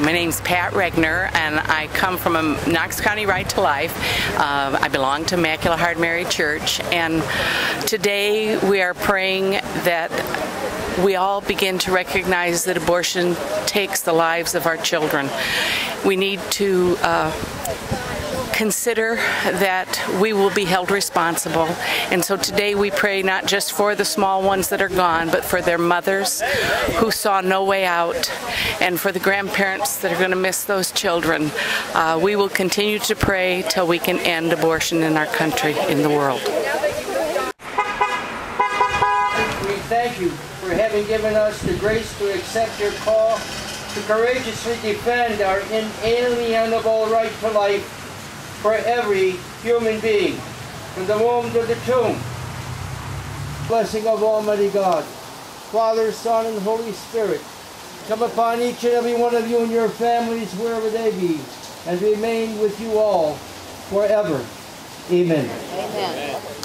My name's Pat Regner, and I come from a Knox County Right to Life. Uh, I belong to Immaculate Heart Mary Church, and today we are praying that we all begin to recognize that abortion takes the lives of our children. We need to uh, consider that we will be held responsible. And so today we pray not just for the small ones that are gone, but for their mothers who saw no way out, and for the grandparents that are going to miss those children. Uh, we will continue to pray till we can end abortion in our country, in the world. We thank you for having given us the grace to accept your call to courageously defend our inalienable right to life for every human being, from the womb to the tomb. Blessing of Almighty God, Father, Son, and Holy Spirit, come upon each and every one of you and your families wherever they be, and remain with you all forever. Amen. Amen.